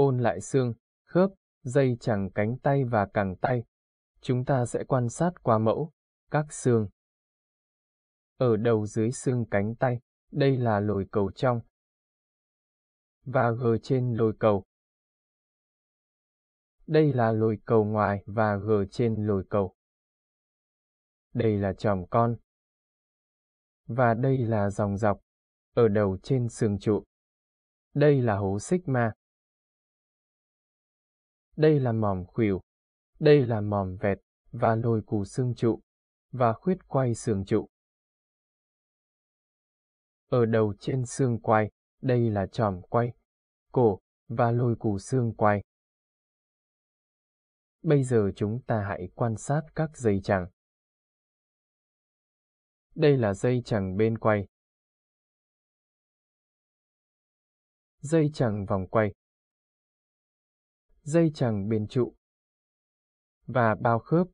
ôn lại xương, khớp, dây chẳng cánh tay và cẳng tay. Chúng ta sẽ quan sát qua mẫu, các xương. Ở đầu dưới xương cánh tay, đây là lồi cầu trong. Và gờ trên lồi cầu. Đây là lồi cầu ngoài và gờ trên lồi cầu. Đây là chòm con. Và đây là dòng dọc, ở đầu trên xương trụ. Đây là hố sigma. Đây là mỏm khuỷu. Đây là mỏm vẹt và lồi củ xương trụ và khuyết quay xương trụ. Ở đầu trên xương quay, đây là tròm quay, cổ và lồi củ xương quay. Bây giờ chúng ta hãy quan sát các dây chẳng. Đây là dây chẳng bên quay. Dây chẳng vòng quay. Dây chằng bền trụ. Và bao khớp.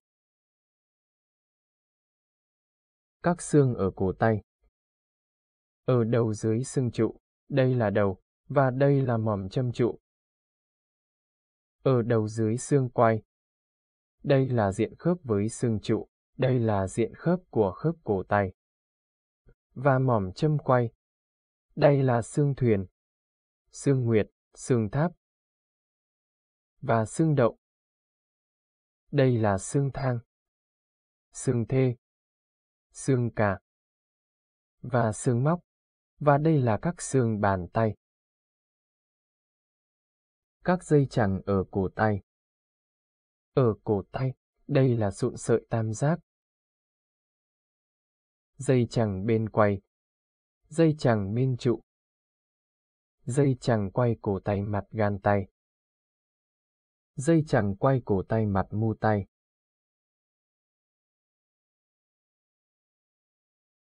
Các xương ở cổ tay. Ở đầu dưới xương trụ, đây là đầu, và đây là mỏm châm trụ. Ở đầu dưới xương quay. Đây là diện khớp với xương trụ, đây là diện khớp của khớp cổ tay. Và mỏm châm quay. Đây là xương thuyền, xương nguyệt, xương tháp và xương đậu. Đây là xương thang, xương thê, xương cả và xương móc và đây là các xương bàn tay. Các dây chẳng ở cổ tay. Ở cổ tay, đây là sụn sợi tam giác. Dây chẳng bên quay. Dây chẳng bên trụ. Dây chẳng quay cổ tay mặt gan tay. Dây chẳng quay cổ tay mặt mu tay.